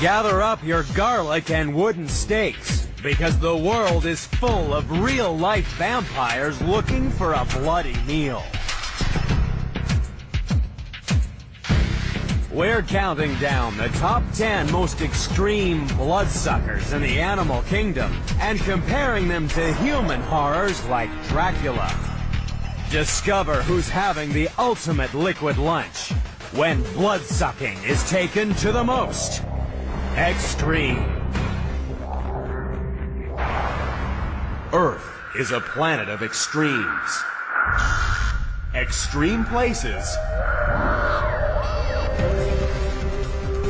Gather up your garlic and wooden stakes, because the world is full of real-life vampires looking for a bloody meal. We're counting down the top 10 most extreme bloodsuckers in the animal kingdom and comparing them to human horrors like Dracula. Discover who's having the ultimate liquid lunch when bloodsucking is taken to the most extreme. Earth is a planet of extremes. Extreme places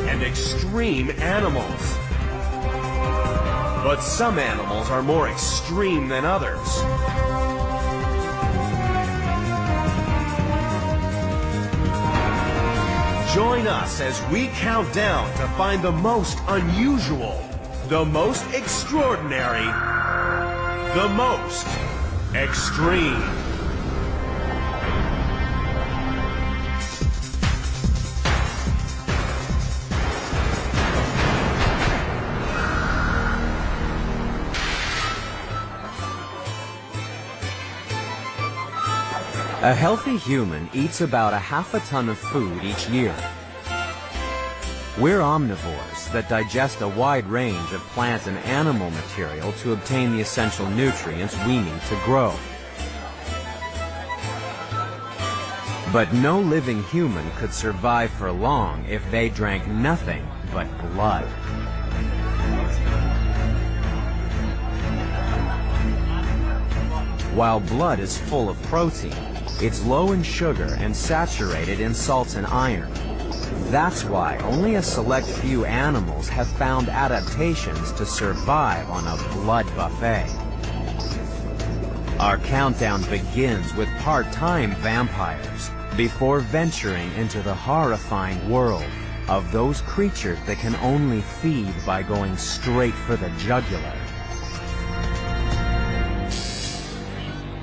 and extreme animals. But some animals are more extreme than others. Join us as we count down to find the most unusual, the most extraordinary, the most extreme. A healthy human eats about a half a ton of food each year. We're omnivores that digest a wide range of plant and animal material to obtain the essential nutrients we need to grow. But no living human could survive for long if they drank nothing but blood. While blood is full of protein, it's low in sugar and saturated in salts and iron. That's why only a select few animals have found adaptations to survive on a blood buffet. Our countdown begins with part-time vampires before venturing into the horrifying world of those creatures that can only feed by going straight for the jugular.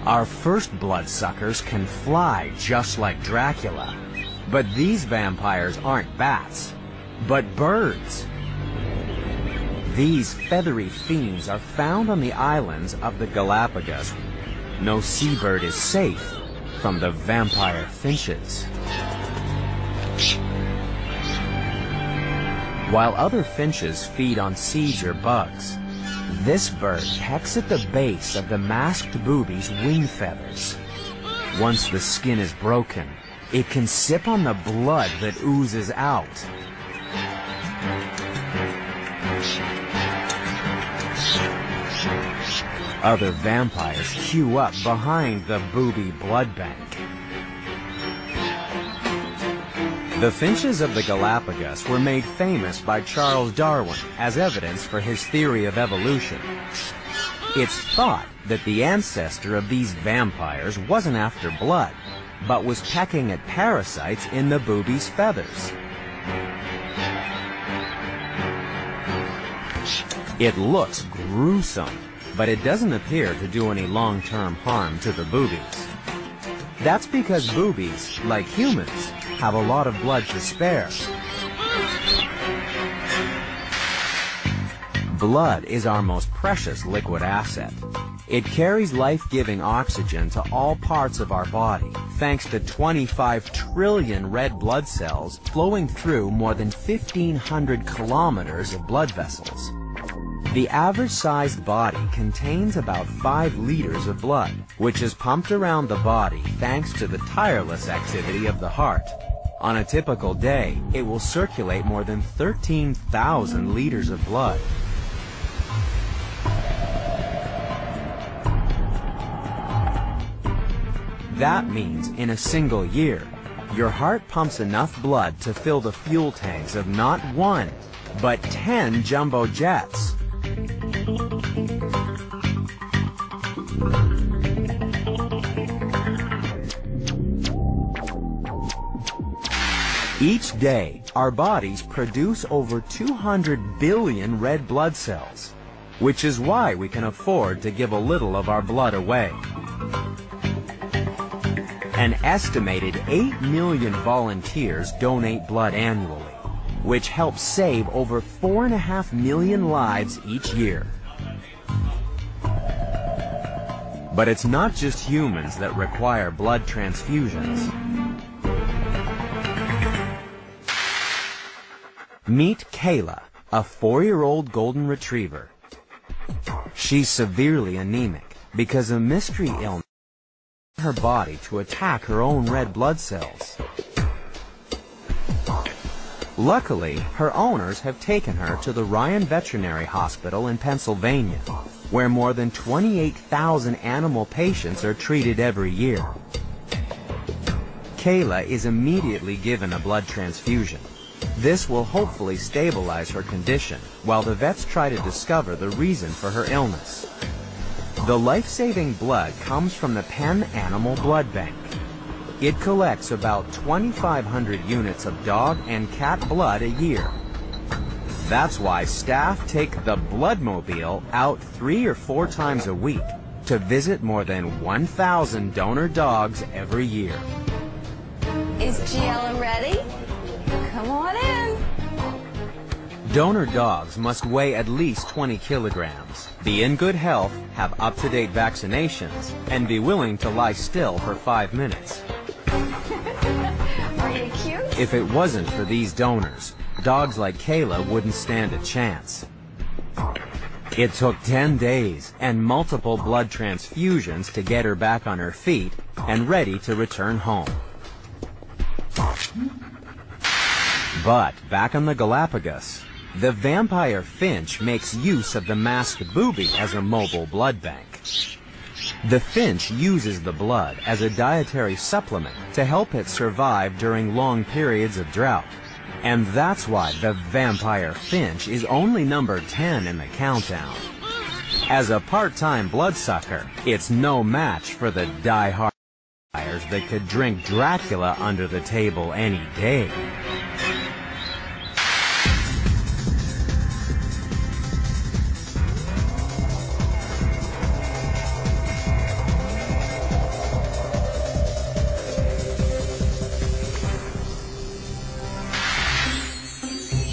Our first bloodsuckers can fly just like Dracula. But these vampires aren't bats, but birds. These feathery fiends are found on the islands of the Galapagos. No seabird is safe from the vampire finches. While other finches feed on seeds or bugs, this bird pecks at the base of the masked booby's wing feathers. Once the skin is broken, it can sip on the blood that oozes out. Other vampires queue up behind the booby blood bank. The finches of the Galapagos were made famous by Charles Darwin as evidence for his theory of evolution. It's thought that the ancestor of these vampires wasn't after blood, but was pecking at parasites in the booby's feathers. It looks gruesome, but it doesn't appear to do any long-term harm to the boobies. That's because boobies, like humans, have a lot of blood to spare. Blood is our most precious liquid asset. It carries life-giving oxygen to all parts of our body, thanks to 25 trillion red blood cells flowing through more than 1,500 kilometers of blood vessels. The average-sized body contains about 5 liters of blood, which is pumped around the body thanks to the tireless activity of the heart. On a typical day, it will circulate more than 13,000 liters of blood. That means in a single year, your heart pumps enough blood to fill the fuel tanks of not one, but 10 jumbo jets. Each day, our bodies produce over 200 billion red blood cells, which is why we can afford to give a little of our blood away. An estimated 8 million volunteers donate blood annually. which helps save over four and a half million lives each year. But it's not just humans that require blood transfusions. Meet Kayla, a four-year-old golden retriever. She's severely anemic because a mystery illness her body to attack her own red blood cells. Luckily, her owners have taken her to the Ryan Veterinary Hospital in Pennsylvania, where more than 28,000 animal patients are treated every year. Kayla is immediately given a blood transfusion. This will hopefully stabilize her condition while the vets try to discover the reason for her illness. The life-saving blood comes from the Penn Animal Blood Bank. It collects about 2,500 units of dog and cat blood a year. That's why staff take the Bloodmobile out three or four times a week to visit more than 1,000 donor dogs every year. Is Giella ready? Come on in. Donor dogs must weigh at least 20 kilograms, be in good health, have up-to-date vaccinations, and be willing to lie still for five minutes. Are you cute? If it wasn't for these donors, dogs like Kayla wouldn't stand a chance. It took 10 days and multiple blood transfusions to get her back on her feet and ready to return home. But back on the Galapagos, the vampire finch makes use of the masked booby as a mobile blood bank. The finch uses the blood as a dietary supplement to help it survive during long periods of drought. And that's why the vampire finch is only number 10 in the countdown. As a part-time bloodsucker, it's no match for the die-hard vampires that could drink Dracula under the table any day.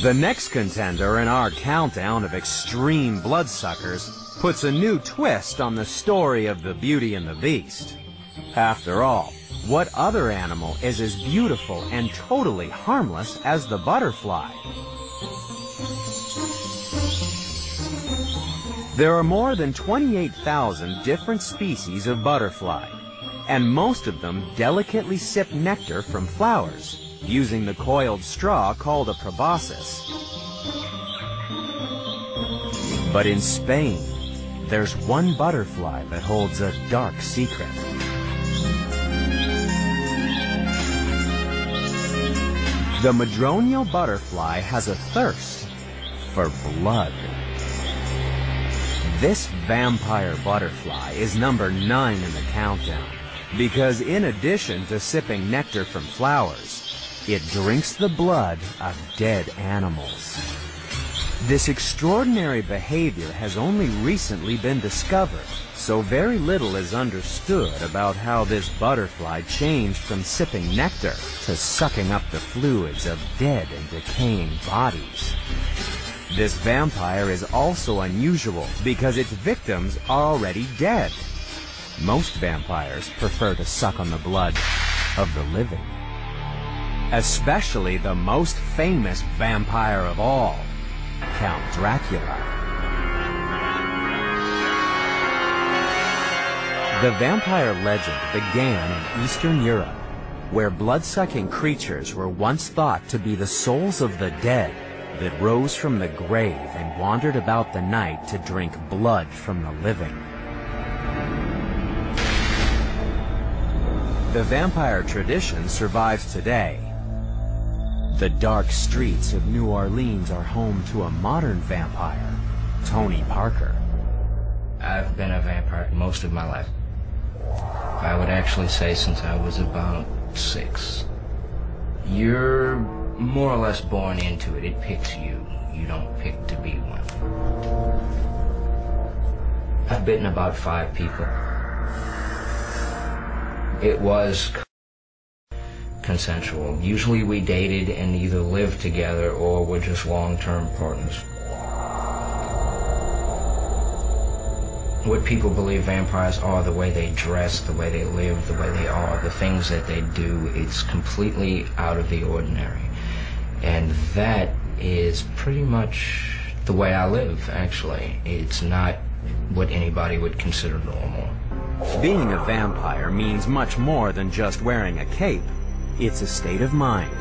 The next contender in our countdown of extreme bloodsuckers puts a new twist on the story of the Beauty and the Beast. After all, what other animal is as beautiful and totally harmless as the butterfly? There are more than 28,000 different species of butterfly, and most of them delicately sip nectar from flowers using the coiled straw called a proboscis. But in Spain, there's one butterfly that holds a dark secret. The madroño butterfly has a thirst for blood. This vampire butterfly is number nine in the countdown because in addition to sipping nectar from flowers, it drinks the blood of dead animals. This extraordinary behavior has only recently been discovered, so very little is understood about how this butterfly changed from sipping nectar to sucking up the fluids of dead and decaying bodies. This vampire is also unusual because its victims are already dead. Most vampires prefer to suck on the blood of the living especially the most famous vampire of all, Count Dracula. The vampire legend began in Eastern Europe, where blood-sucking creatures were once thought to be the souls of the dead that rose from the grave and wandered about the night to drink blood from the living. The vampire tradition survives today the dark streets of New Orleans are home to a modern vampire, Tony Parker. I've been a vampire most of my life. I would actually say since I was about six. You're more or less born into it. It picks you. You don't pick to be one. I've bitten about five people. It was consensual. Usually we dated and either lived together or were just long-term partners. What people believe vampires are, the way they dress, the way they live, the way they are, the things that they do, it's completely out of the ordinary. And that is pretty much the way I live, actually. It's not what anybody would consider normal. Being a vampire means much more than just wearing a cape. It's a state of mind.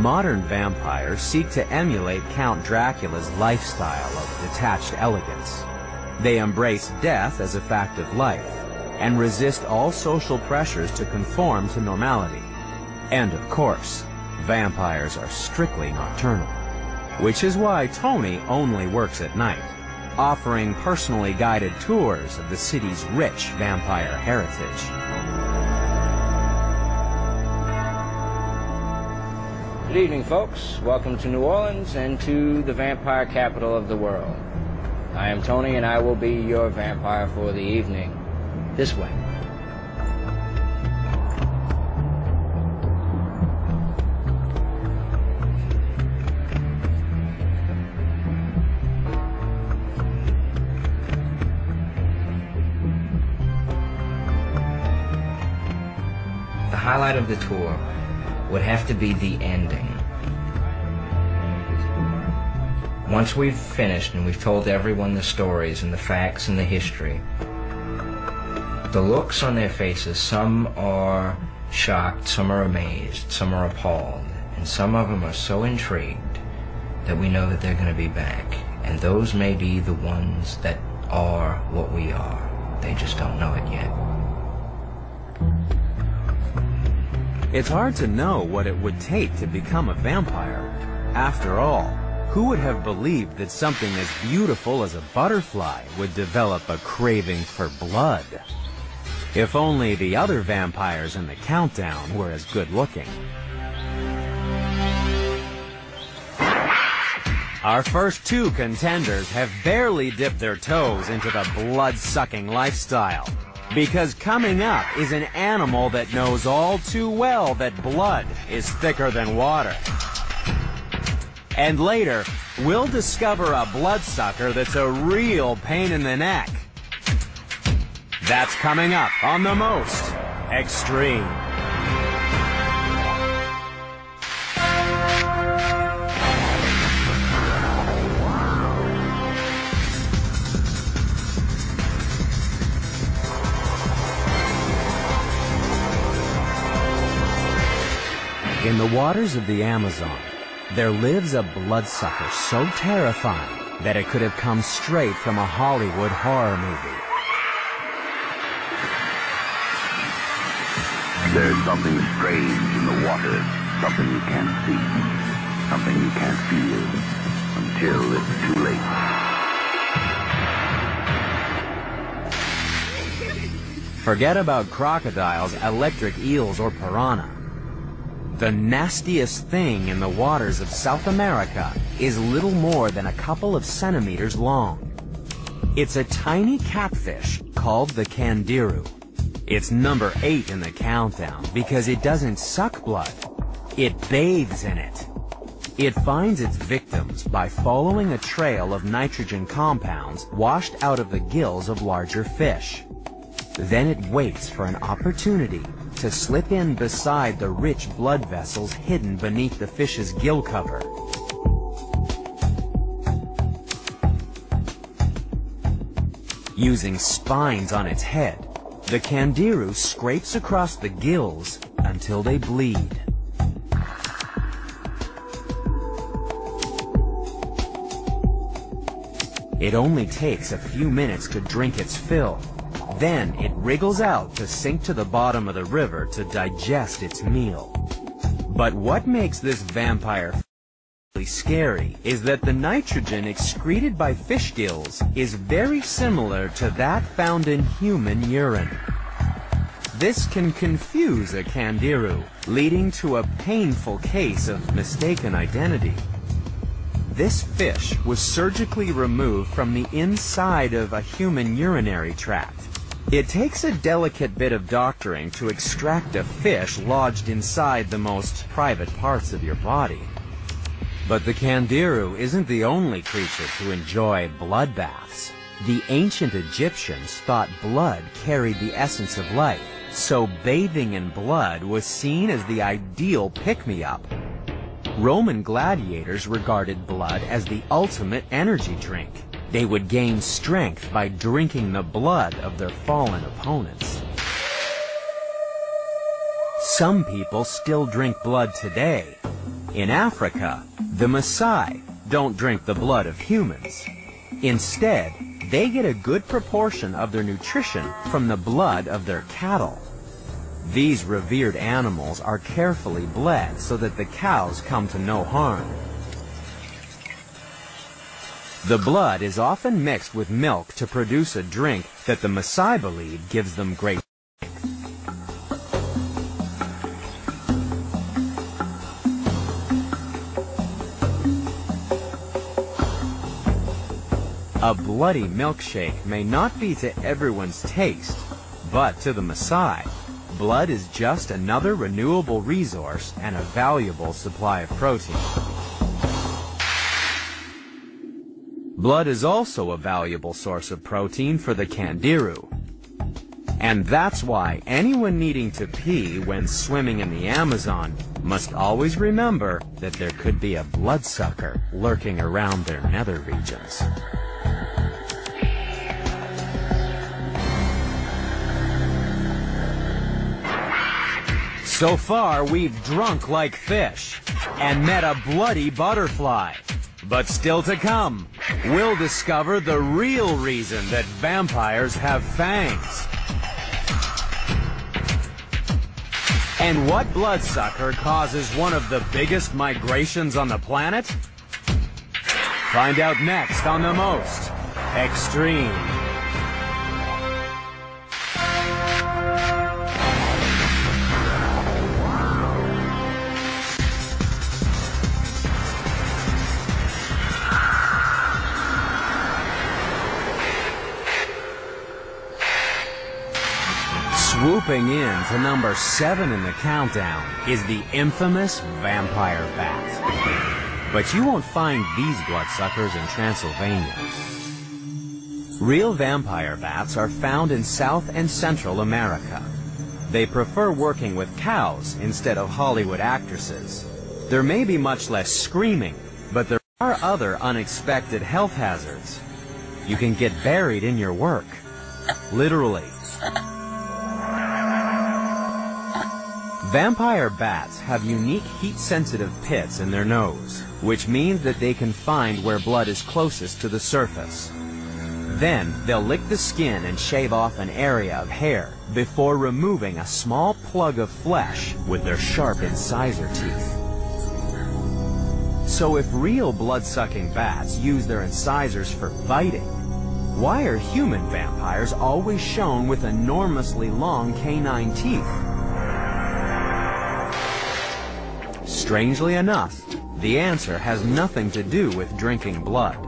Modern vampires seek to emulate Count Dracula's lifestyle of detached elegance. They embrace death as a fact of life and resist all social pressures to conform to normality. And of course, vampires are strictly nocturnal, which is why Tony only works at night offering personally guided tours of the city's rich vampire heritage. Good evening, folks. Welcome to New Orleans and to the vampire capital of the world. I am Tony, and I will be your vampire for the evening. This way. The highlight of the tour would have to be the ending. Once we've finished and we've told everyone the stories and the facts and the history, the looks on their faces, some are shocked, some are amazed, some are appalled, and some of them are so intrigued that we know that they're going to be back. And those may be the ones that are what we are. They just don't know it yet. It's hard to know what it would take to become a vampire. After all, who would have believed that something as beautiful as a butterfly would develop a craving for blood? If only the other vampires in the countdown were as good looking. Our first two contenders have barely dipped their toes into the blood-sucking lifestyle. Because coming up is an animal that knows all too well that blood is thicker than water. And later, we'll discover a bloodsucker that's a real pain in the neck. That's coming up on the most extreme. In the waters of the Amazon, there lives a bloodsucker so terrifying that it could have come straight from a Hollywood horror movie. There's something strange in the water, something you can't see, something you can't feel until it's too late. Forget about crocodiles, electric eels, or piranha. The nastiest thing in the waters of South America is little more than a couple of centimeters long. It's a tiny catfish called the candiru. It's number eight in the countdown because it doesn't suck blood. It bathes in it. It finds its victims by following a trail of nitrogen compounds washed out of the gills of larger fish. Then it waits for an opportunity to slip in beside the rich blood vessels hidden beneath the fish's gill cover. Using spines on its head, the candiru scrapes across the gills until they bleed. It only takes a few minutes to drink its fill, then it wriggles out to sink to the bottom of the river to digest its meal. But what makes this vampire scary is that the nitrogen excreted by fish gills is very similar to that found in human urine. This can confuse a candiru, leading to a painful case of mistaken identity. This fish was surgically removed from the inside of a human urinary tract It takes a delicate bit of doctoring to extract a fish lodged inside the most private parts of your body. But the Candiru isn't the only creature to enjoy blood baths. The ancient Egyptians thought blood carried the essence of life, so bathing in blood was seen as the ideal pick-me-up. Roman gladiators regarded blood as the ultimate energy drink. They would gain strength by drinking the blood of their fallen opponents. Some people still drink blood today. In Africa, the Maasai don't drink the blood of humans. Instead, they get a good proportion of their nutrition from the blood of their cattle. These revered animals are carefully bled so that the cows come to no harm. The blood is often mixed with milk to produce a drink that the Maasai believe gives them great A bloody milkshake may not be to everyone's taste, but to the Maasai, blood is just another renewable resource and a valuable supply of protein. Blood is also a valuable source of protein for the Candiru. And that's why anyone needing to pee when swimming in the Amazon must always remember that there could be a bloodsucker lurking around their nether regions. So far, we've drunk like fish and met a bloody butterfly. But still to come, we'll discover the real reason that vampires have fangs. And what bloodsucker causes one of the biggest migrations on the planet? Find out next on The Most Extreme. Swooping in to number seven in the countdown is the infamous vampire bat. But you won't find these bloodsuckers in Transylvania. Real vampire bats are found in South and Central America. They prefer working with cows instead of Hollywood actresses. There may be much less screaming, but there are other unexpected health hazards. You can get buried in your work. Literally. Vampire bats have unique heat-sensitive pits in their nose, which means that they can find where blood is closest to the surface. Then, they'll lick the skin and shave off an area of hair before removing a small plug of flesh with their sharp incisor teeth. So if real blood-sucking bats use their incisors for biting, why are human vampires always shown with enormously long canine teeth? Strangely enough, the answer has nothing to do with drinking blood.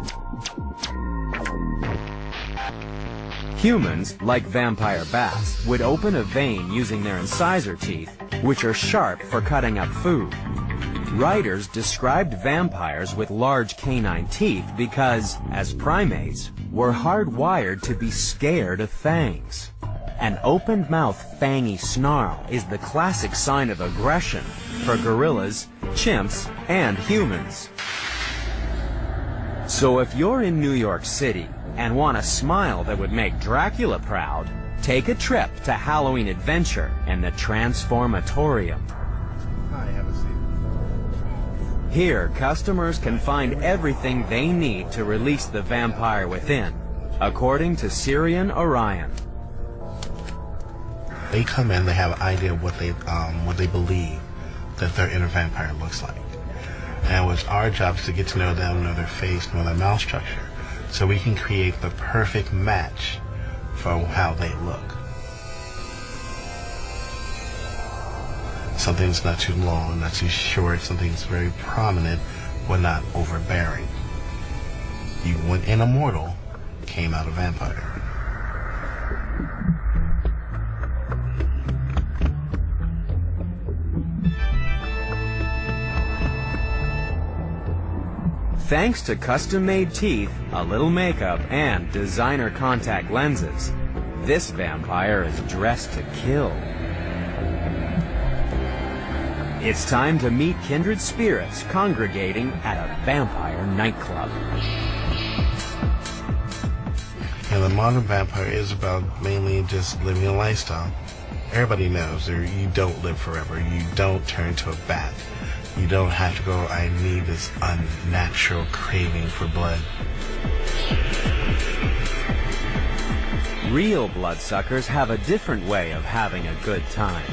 Humans, like vampire bats, would open a vein using their incisor teeth, which are sharp for cutting up food. Writers described vampires with large canine teeth because, as primates, were hardwired to be scared of fangs. An open-mouth fangy snarl is the classic sign of aggression for gorillas, chimps, and humans. So if you're in New York City and want a smile that would make Dracula proud, take a trip to Halloween Adventure and the Transformatorium. Hi, have a seat. Here, customers can find everything they need to release the vampire within, according to Syrian Orion they come in, they have an idea of what they um, what they believe that their inner vampire looks like. And it's our job to get to know them, know their face, know their mouth structure, so we can create the perfect match for how they look. Something's not too long, not too short, something's very prominent, but not overbearing. You went in immortal, came out a vampire. Thanks to custom-made teeth, a little makeup, and designer contact lenses, this vampire is dressed to kill. It's time to meet kindred spirits congregating at a vampire nightclub. And the modern vampire is about mainly just living a lifestyle. Everybody knows you don't live forever. You don't turn to a bat. You don't have to go, I need this unnatural craving for blood. Real bloodsuckers have a different way of having a good time.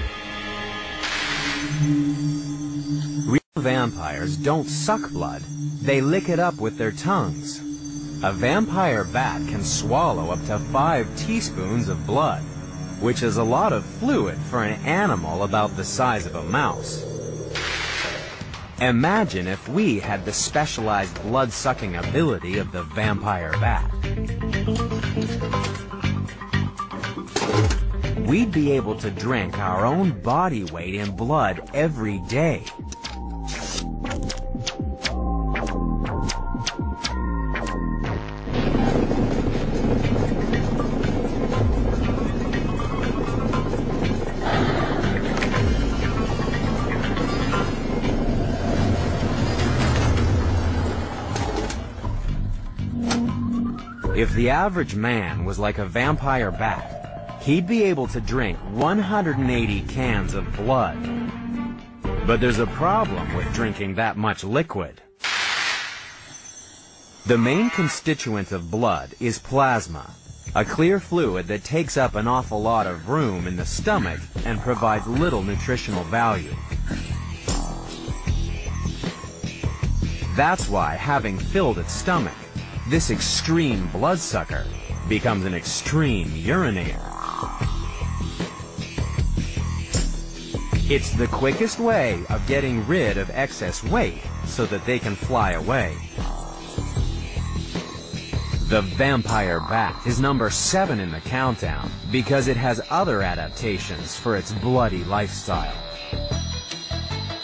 Real vampires don't suck blood. They lick it up with their tongues. A vampire bat can swallow up to five teaspoons of blood, which is a lot of fluid for an animal about the size of a mouse. Imagine if we had the specialized blood-sucking ability of the vampire bat. We'd be able to drink our own body weight in blood every day. If the average man was like a vampire bat, he'd be able to drink 180 cans of blood. But there's a problem with drinking that much liquid. The main constituent of blood is plasma, a clear fluid that takes up an awful lot of room in the stomach and provides little nutritional value. That's why having filled its stomach, this extreme bloodsucker becomes an extreme urinator. It's the quickest way of getting rid of excess weight so that they can fly away. The vampire bat is number seven in the countdown because it has other adaptations for its bloody lifestyle.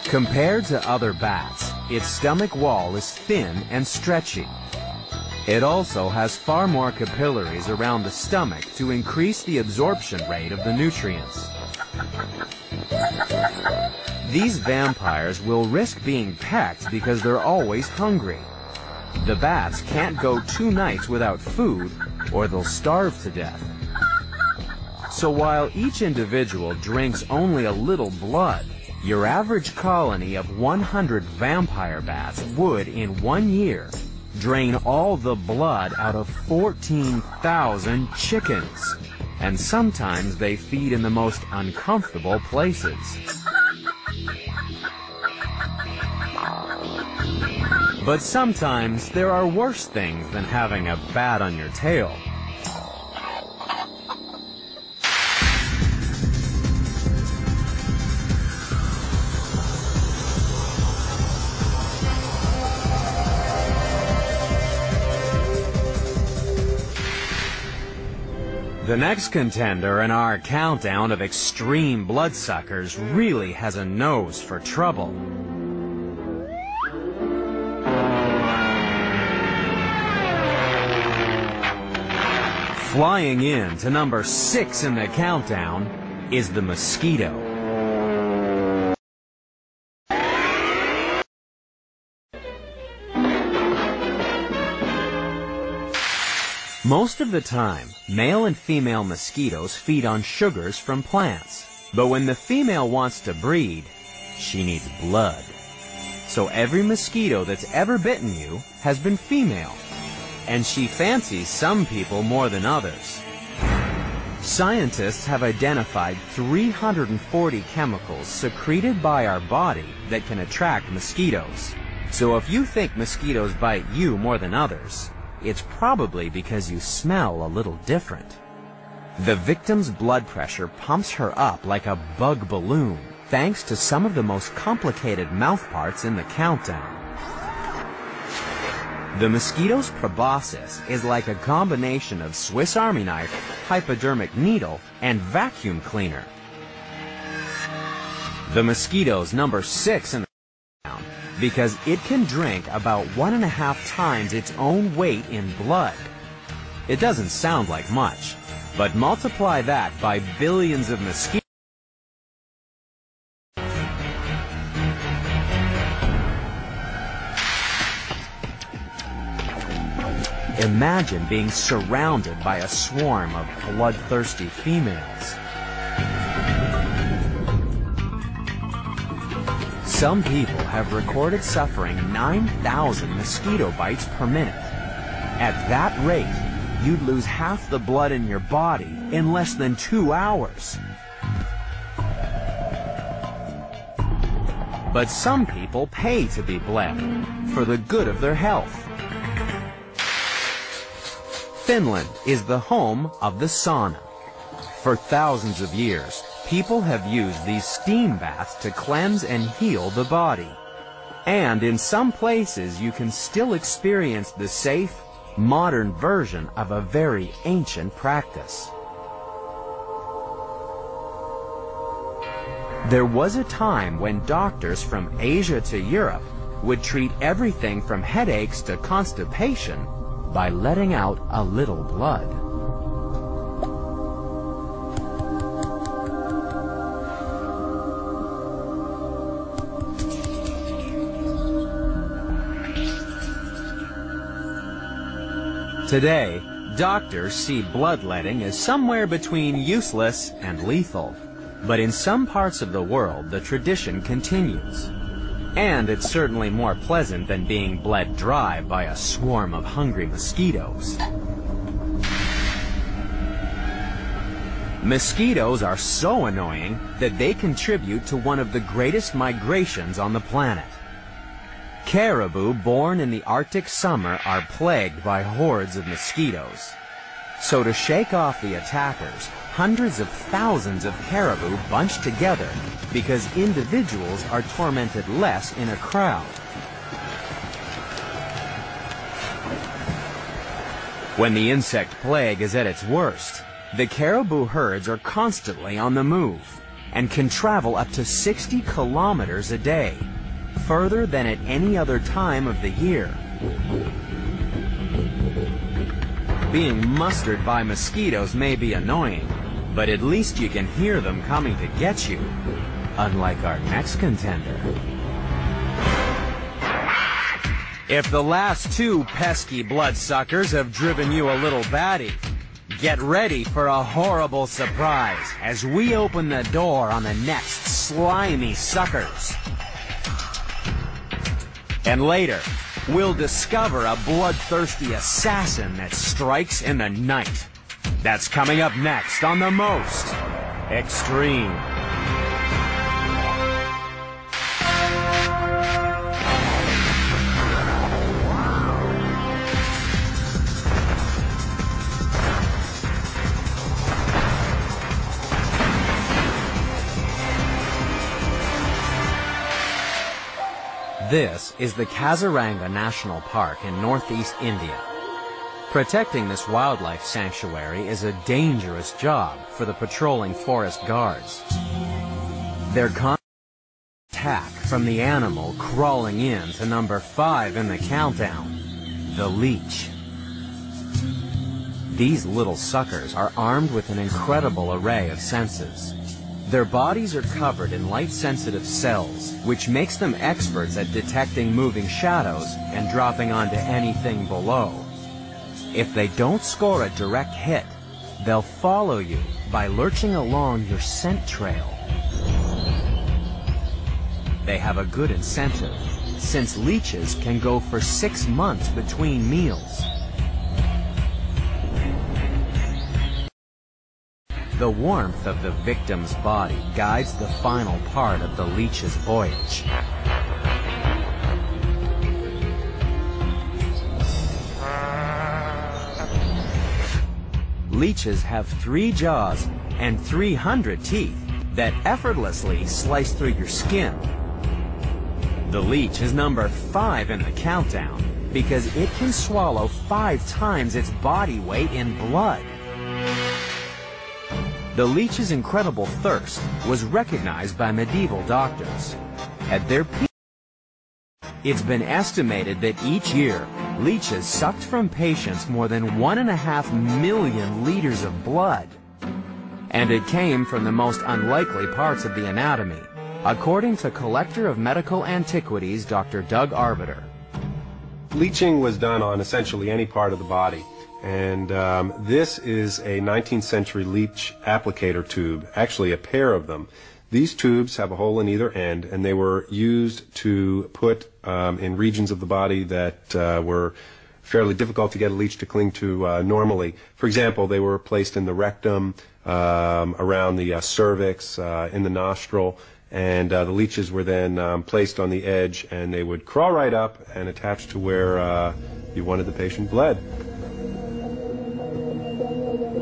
Compared to other bats, its stomach wall is thin and stretchy. It also has far more capillaries around the stomach to increase the absorption rate of the nutrients. These vampires will risk being pecked because they're always hungry. The bats can't go two nights without food or they'll starve to death. So while each individual drinks only a little blood, your average colony of 100 vampire bats would, in one year, drain all the blood out of 14,000 chickens. And sometimes they feed in the most uncomfortable places. But sometimes there are worse things than having a bat on your tail. The next contender in our countdown of extreme bloodsuckers really has a nose for trouble. Flying in to number six in the countdown is the mosquito. Most of the time, male and female mosquitoes feed on sugars from plants. But when the female wants to breed, she needs blood. So every mosquito that's ever bitten you has been female. And she fancies some people more than others. Scientists have identified 340 chemicals secreted by our body that can attract mosquitoes. So if you think mosquitoes bite you more than others, it's probably because you smell a little different. The victim's blood pressure pumps her up like a bug balloon, thanks to some of the most complicated mouth parts in the countdown. The mosquito's proboscis is like a combination of Swiss Army knife, hypodermic needle, and vacuum cleaner. The mosquito's number six in because it can drink about one and a half times its own weight in blood. It doesn't sound like much, but multiply that by billions of mosquitoes. Imagine being surrounded by a swarm of bloodthirsty females. Some people have recorded suffering 9,000 mosquito bites per minute. At that rate, you'd lose half the blood in your body in less than two hours. But some people pay to be bled for the good of their health. Finland is the home of the sauna. For thousands of years, people have used these steam baths to cleanse and heal the body. And in some places, you can still experience the safe, modern version of a very ancient practice. There was a time when doctors from Asia to Europe would treat everything from headaches to constipation by letting out a little blood. Today, doctors see bloodletting as somewhere between useless and lethal. But in some parts of the world, the tradition continues. And it's certainly more pleasant than being bled dry by a swarm of hungry mosquitoes. Mosquitoes are so annoying that they contribute to one of the greatest migrations on the planet. Caribou born in the Arctic summer are plagued by hordes of mosquitoes. So to shake off the attackers, hundreds of thousands of caribou bunch together because individuals are tormented less in a crowd. When the insect plague is at its worst, the caribou herds are constantly on the move and can travel up to 60 kilometers a day, further than at any other time of the year. Being mustered by mosquitoes may be annoying, but at least you can hear them coming to get you, unlike our next contender. If the last two pesky bloodsuckers have driven you a little batty, get ready for a horrible surprise as we open the door on the next slimy suckers. And later, we'll discover a bloodthirsty assassin that strikes in the night. That's coming up next on The Most Extreme. This is the Kaziranga National Park in northeast India. Protecting this wildlife sanctuary is a dangerous job for the patrolling forest guards. Their constant attack from the animal crawling in to number five in the countdown, the leech. These little suckers are armed with an incredible array of senses. Their bodies are covered in light-sensitive cells, which makes them experts at detecting moving shadows and dropping onto anything below. If they don't score a direct hit, they'll follow you by lurching along your scent trail. They have a good incentive, since leeches can go for six months between meals. The warmth of the victim's body guides the final part of the leech's voyage. Leeches have three jaws and 300 teeth that effortlessly slice through your skin. The leech is number five in the countdown because it can swallow five times its body weight in blood. The leech's incredible thirst was recognized by medieval doctors. At their peak, It's been estimated that each year, leeches sucked from patients more than one and a half million liters of blood. And it came from the most unlikely parts of the anatomy, according to collector of medical antiquities Dr. Doug Arbittier. Leeching was done on essentially any part of the body. And um, this is a 19th century leech applicator tube, actually a pair of them. These tubes have a hole in either end, and they were used to put um, in regions of the body that uh, were fairly difficult to get a leech to cling to uh, normally. For example, they were placed in the rectum, um, around the uh, cervix, uh, in the nostril, and uh, the leeches were then um, placed on the edge, and they would crawl right up and attach to where uh, you wanted the patient bled.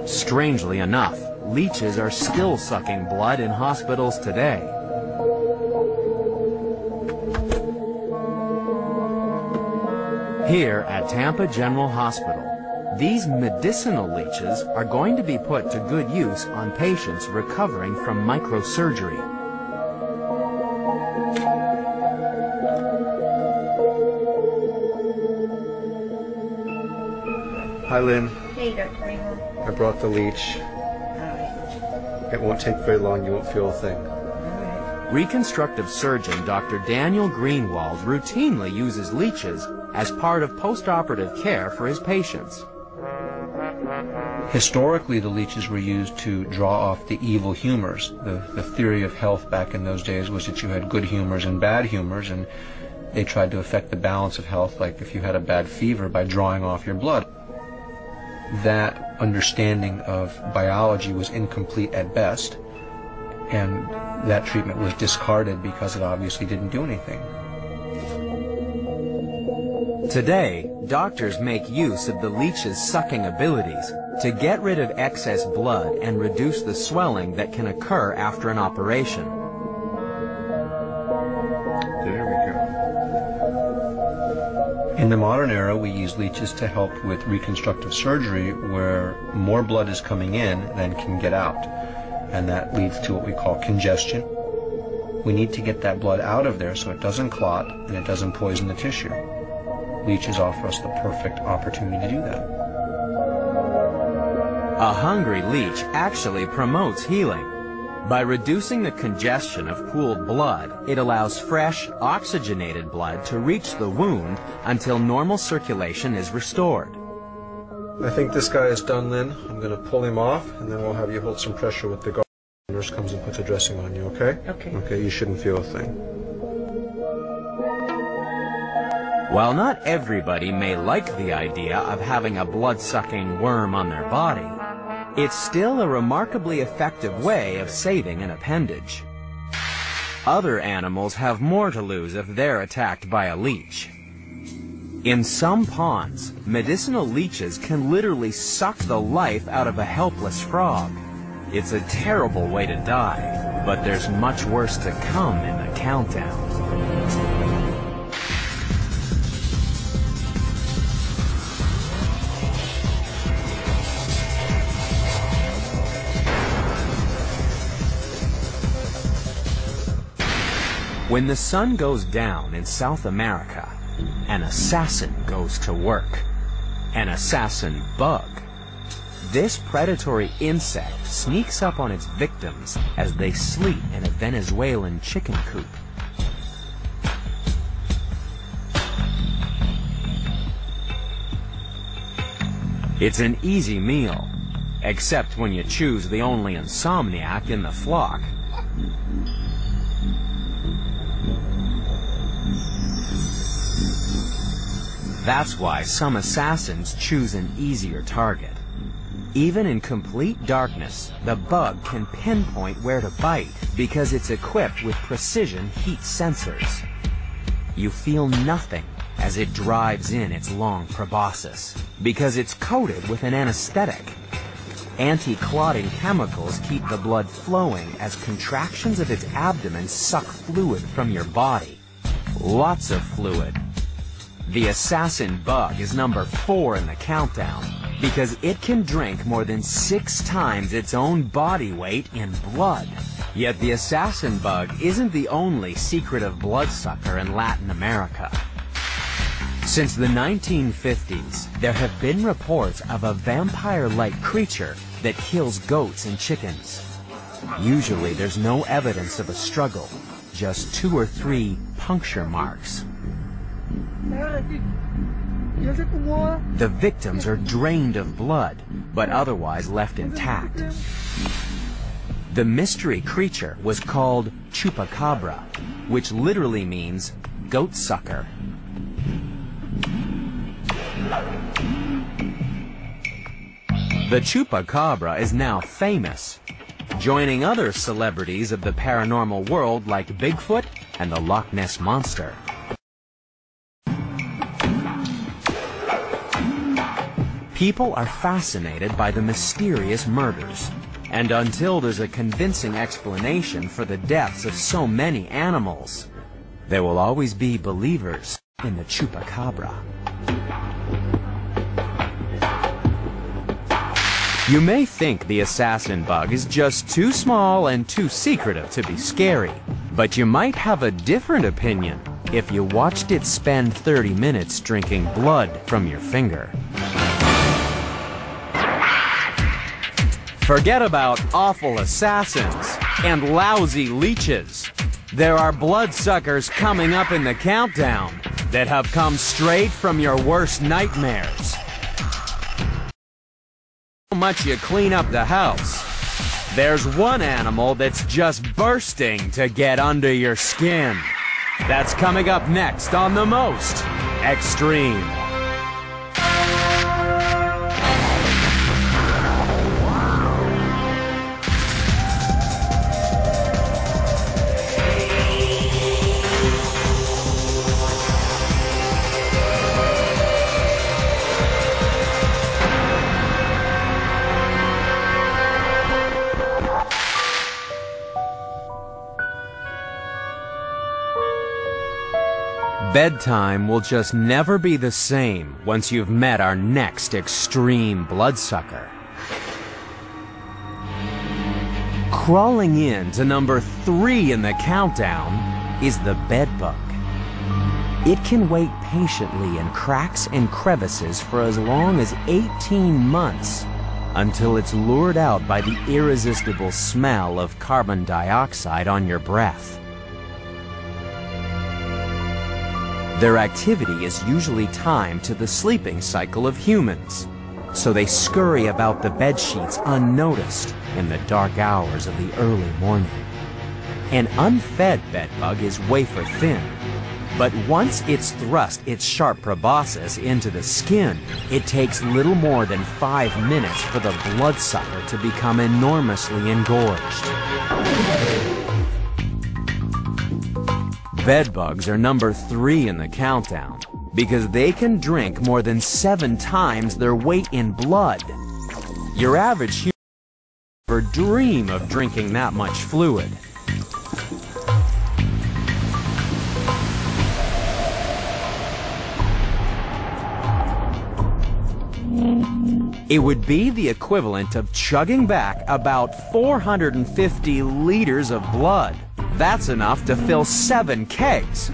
Strangely enough, leeches are still sucking blood in hospitals today. Here at Tampa General Hospital, these medicinal leeches are going to be put to good use on patients recovering from microsurgery. Hi, Lynn. Hey, Dr. Greenwald. I brought the leech. It won't take very long. You won't feel a thing. Reconstructive surgeon Dr. Daniel Greenwald routinely uses leeches as part of postoperative care for his patients. Historically, the leeches were used to draw off the evil humors. The, the theory of health back in those days was that you had good humors and bad humors, and they tried to affect the balance of health, like if you had a bad fever, by drawing off your blood. That understanding of biology was incomplete at best, and that treatment was discarded because it obviously didn't do anything. Today, doctors make use of the leech's sucking abilities to get rid of excess blood and reduce the swelling that can occur after an operation. In the modern era, we use leeches to help with reconstructive surgery where more blood is coming in than can get out. And that leads to what we call congestion. We need to get that blood out of there so it doesn't clot and it doesn't poison the tissue. Leeches offer us the perfect opportunity to do that. A hungry leech actually promotes healing. By reducing the congestion of pooled blood, it allows fresh, oxygenated blood to reach the wound until normal circulation is restored. I think this guy is done, Lynn. I'm going to pull him off, and then we'll have you hold some pressure with the guard. The nurse comes and puts a dressing on you, okay? Okay. Okay, you shouldn't feel a thing. While not everybody may like the idea of having a blood-sucking worm on their body, it's still a remarkably effective way of saving an appendage. Other animals have more to lose if they're attacked by a leech. In some ponds, medicinal leeches can literally suck the life out of a helpless frog. It's a terrible way to die, but there's much worse to come in the countdown. When the sun goes down in South America, an assassin goes to work. An assassin bug. This predatory insect sneaks up on its victims as they sleep in a Venezuelan chicken coop. It's an easy meal, except when you choose the only insomniac in the flock. That's why some assassins choose an easier target. Even in complete darkness, the bug can pinpoint where to bite because it's equipped with precision heat sensors. You feel nothing as it drives in its long proboscis because it's coated with an anesthetic. Anti-clotting chemicals keep the blood flowing as contractions of its abdomen suck fluid from your body. Lots of fluid. The assassin bug is number four in the countdown because it can drink more than six times its own body weight in blood. Yet the assassin bug isn't the only secretive bloodsucker in Latin America. Since the 1950s, there have been reports of a vampire-like creature that kills goats and chickens. Usually there's no evidence of a struggle, just two or three puncture marks. The victims are drained of blood, but otherwise left intact. The mystery creature was called chupacabra, which literally means goat sucker. The chupacabra is now famous, joining other celebrities of the paranormal world like Bigfoot and the Loch Ness Monster. People are fascinated by the mysterious murders. And until there's a convincing explanation for the deaths of so many animals, there will always be believers in the chupacabra. You may think the assassin bug is just too small and too secretive to be scary, but you might have a different opinion if you watched it spend 30 minutes drinking blood from your finger. Forget about awful assassins and lousy leeches. There are bloodsuckers coming up in the countdown that have come straight from your worst nightmares. How much you clean up the house. There's one animal that's just bursting to get under your skin. That's coming up next on The Most Extreme. Bedtime will just never be the same once you've met our next extreme bloodsucker. Crawling in to number three in the countdown is the bedbug. It can wait patiently in cracks and crevices for as long as 18 months until it's lured out by the irresistible smell of carbon dioxide on your breath. Their activity is usually timed to the sleeping cycle of humans, so they scurry about the bed sheets unnoticed in the dark hours of the early morning. An unfed bedbug is wafer thin, but once it's thrust its sharp proboscis into the skin, it takes little more than five minutes for the bloodsucker to become enormously engorged. Bedbugs are number three in the countdown because they can drink more than seven times their weight in blood. Your average human never dream of drinking that much fluid. It would be the equivalent of chugging back about 450 liters of blood. That's enough to fill seven kegs.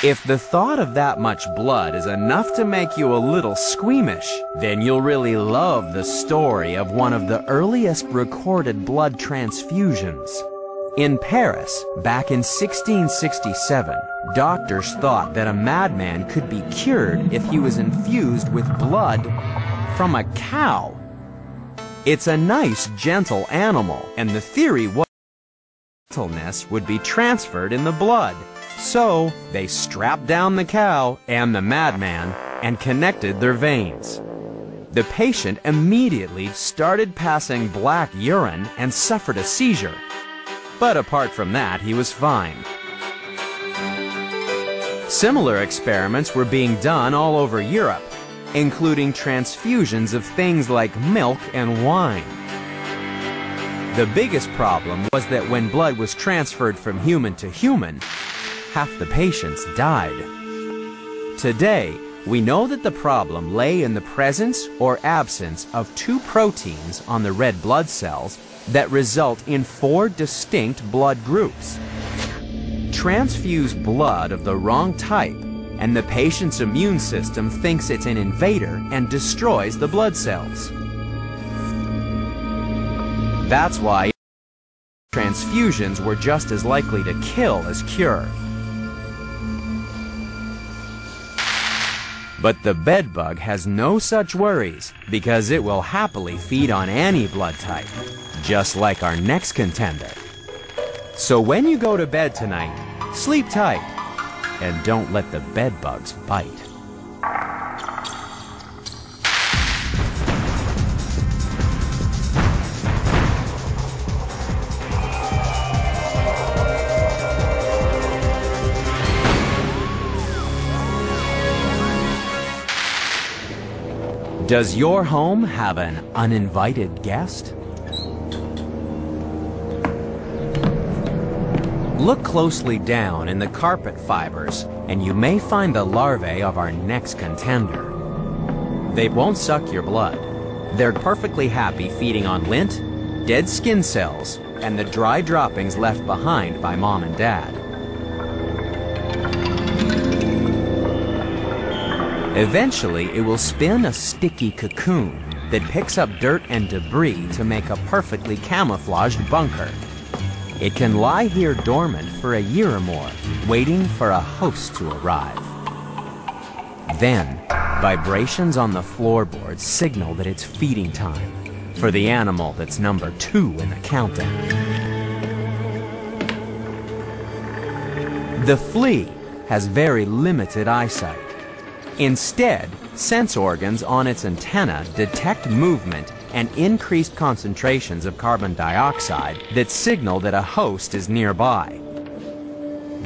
If the thought of that much blood is enough to make you a little squeamish, then you'll really love the story of one of the earliest recorded blood transfusions. In Paris, back in 1667, doctors thought that a madman could be cured if he was infused with blood from a cow. It's a nice, gentle animal, and the theory was gentleness would be transferred in the blood. So they strapped down the cow and the madman and connected their veins. The patient immediately started passing black urine and suffered a seizure. But apart from that, he was fine. Similar experiments were being done all over Europe, including transfusions of things like milk and wine. The biggest problem was that when blood was transferred from human to human, half the patients died. Today, we know that the problem lay in the presence or absence of two proteins on the red blood cells that result in four distinct blood groups. Transfused blood of the wrong type and the patient's immune system thinks it's an invader and destroys the blood cells. That's why transfusions were just as likely to kill as cure. But the bedbug has no such worries because it will happily feed on any blood type, just like our next contender. So when you go to bed tonight, sleep tight and don't let the bedbugs bite. Does your home have an uninvited guest? Look closely down in the carpet fibers, and you may find the larvae of our next contender. They won't suck your blood. They're perfectly happy feeding on lint, dead skin cells, and the dry droppings left behind by mom and dad. Eventually, it will spin a sticky cocoon that picks up dirt and debris to make a perfectly camouflaged bunker. It can lie here dormant for a year or more, waiting for a host to arrive. Then, vibrations on the floorboards signal that it's feeding time for the animal that's number two in the countdown. The flea has very limited eyesight. Instead, sense organs on its antenna detect movement and increased concentrations of carbon dioxide that signal that a host is nearby.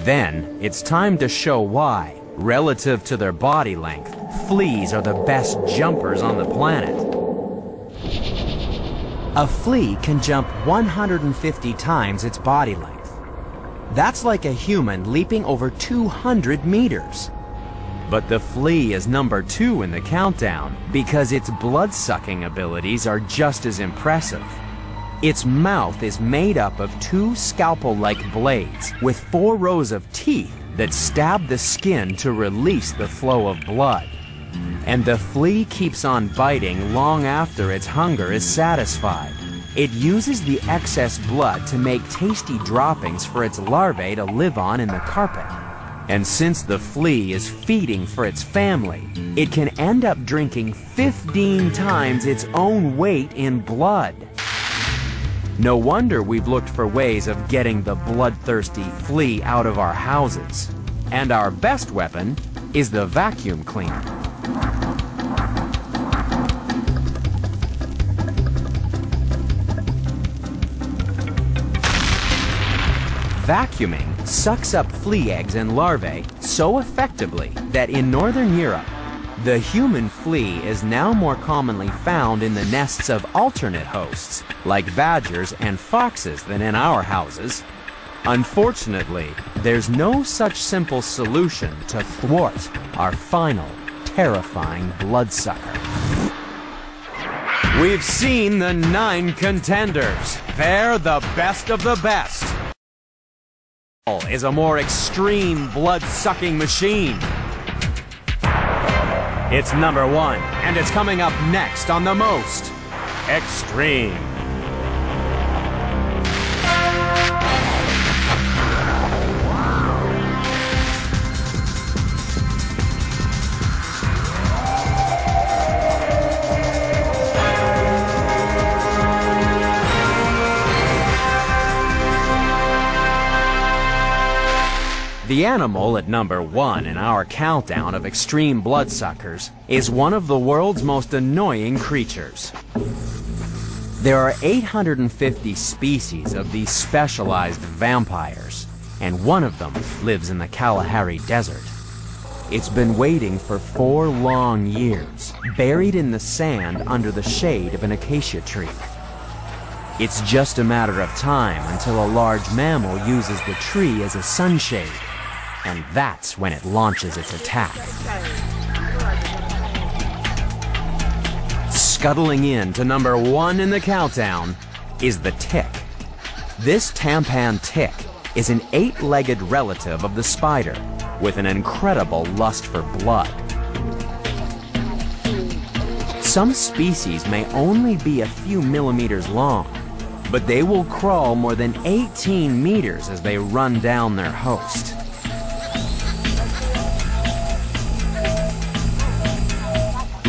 Then, it's time to show why, relative to their body length, fleas are the best jumpers on the planet. A flea can jump 150 times its body length. That's like a human leaping over 200 meters. But the flea is number two in the countdown because its blood-sucking abilities are just as impressive. Its mouth is made up of two scalpel-like blades with four rows of teeth that stab the skin to release the flow of blood. And the flea keeps on biting long after its hunger is satisfied. It uses the excess blood to make tasty droppings for its larvae to live on in the carpet. And since the flea is feeding for its family, it can end up drinking 15 times its own weight in blood. No wonder we've looked for ways of getting the bloodthirsty flea out of our houses. And our best weapon is the vacuum cleaner. Vacuuming sucks up flea eggs and larvae so effectively that in northern Europe, the human flea is now more commonly found in the nests of alternate hosts, like badgers and foxes, than in our houses. Unfortunately, there's no such simple solution to thwart our final, terrifying bloodsucker. We've seen the nine contenders. They're the best of the best is a more extreme blood-sucking machine. It's number one, and it's coming up next on the most extreme. The animal at number one in our countdown of extreme bloodsuckers is one of the world's most annoying creatures. There are 850 species of these specialized vampires, and one of them lives in the Kalahari Desert. It's been waiting for four long years, buried in the sand under the shade of an acacia tree. It's just a matter of time until a large mammal uses the tree as a sunshade and that's when it launches its attack. Scuttling in to number one in the countdown is the tick. This tampan tick is an eight-legged relative of the spider. with an incredible lust for blood. Some species may only be a few millimeters long, but they will crawl more than 18 meters as they run down their host.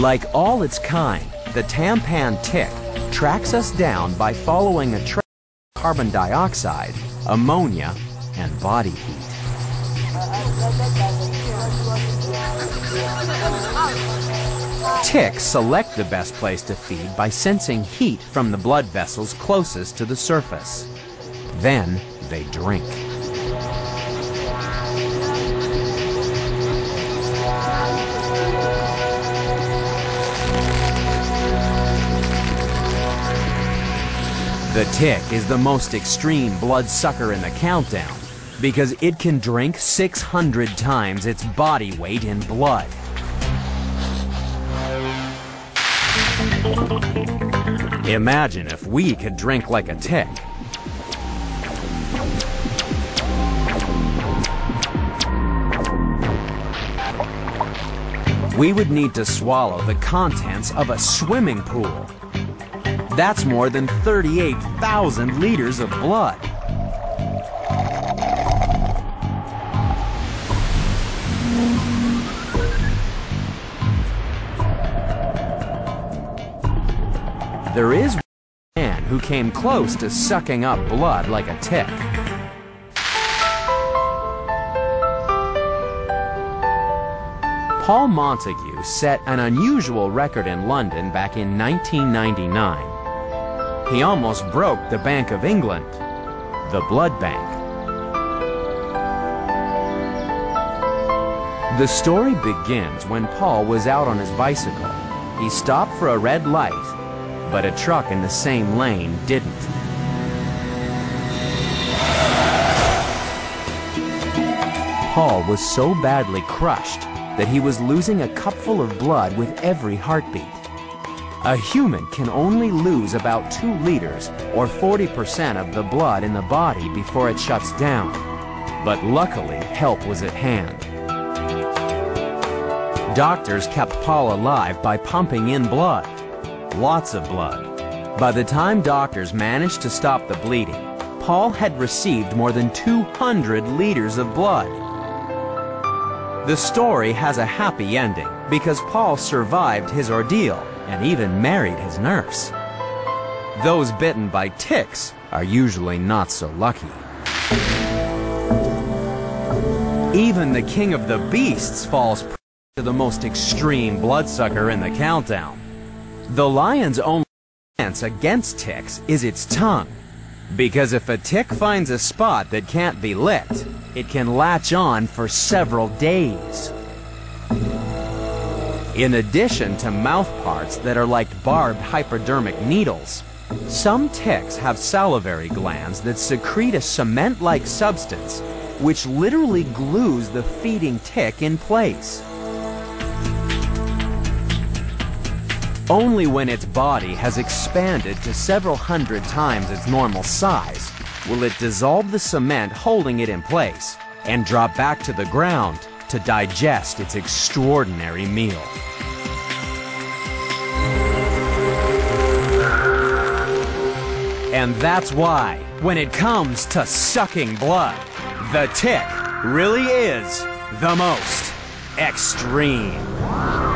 Like all its kind, the tampan tick tracks us down by following a trail of carbon dioxide, ammonia, and body heat. Ticks select the best place to feed by sensing heat from the blood vessels closest to the surface. Then they drink. The tick is the most extreme bloodsucker in the countdown because it can drink 600 times its body weight in blood. Imagine if we could drink like a tick. We would need to swallow the contents of a swimming pool. That's more than 38,000 liters of blood. There is one man who came close to sucking up blood like a tick. Paul Montague set an unusual record in London back in 1999. He almost broke the Bank of England, the blood bank. The story begins when Paul was out on his bicycle. He stopped for a red light, but a truck in the same lane didn't. Paul was so badly crushed that he was losing a cupful of blood with every heartbeat. A human can only lose about 2 liters or 40% of the blood in the body before it shuts down. But luckily, help was at hand. Doctors kept Paul alive by pumping in blood. Lots of blood. By the time doctors managed to stop the bleeding, Paul had received more than 200 liters of blood. The story has a happy ending because Paul survived his ordeal and even married his nurse. Those bitten by ticks are usually not so lucky. Even the king of the beasts falls prey to the most extreme bloodsucker in the countdown. The lion's only defense against ticks is its tongue. Because if a tick finds a spot that can't be licked, it can latch on for several days. In addition to mouth parts that are like barbed hypodermic needles, some ticks have salivary glands that secrete a cement-like substance which literally glues the feeding tick in place. Only when its body has expanded to several hundred times its normal size will it dissolve the cement holding it in place and drop back to the ground to digest its extraordinary meal. And that's why, when it comes to sucking blood, the tick really is the most extreme.